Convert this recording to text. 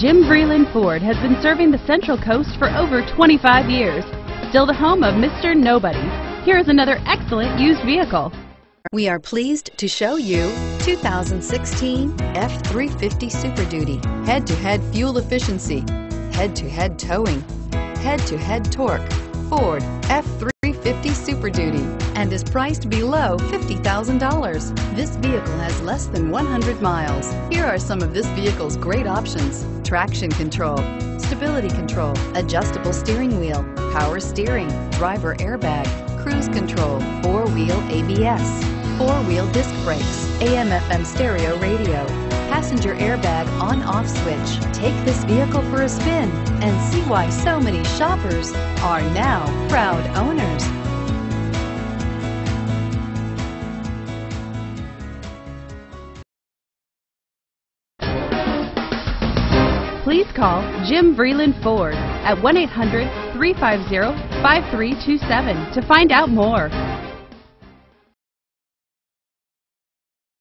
Jim Vreeland Ford has been serving the Central Coast for over 25 years. Still the home of Mr. Nobody. Here is another excellent used vehicle. We are pleased to show you 2016 F-350 Super Duty. Head-to-head fuel efficiency, head-to-head towing, head-to-head torque, Ford F-350 Super Duty, and is priced below $50,000. This vehicle has less than 100 miles. Here are some of this vehicle's great options. Traction control, stability control, adjustable steering wheel, power steering, driver airbag, cruise control, four-wheel ABS, four-wheel disc brakes, AM-FM stereo radio, passenger airbag on-off switch. Take this vehicle for a spin and see why so many shoppers are now proud owners. Please call Jim Vreeland Ford at 1-800-350-5327 to find out more.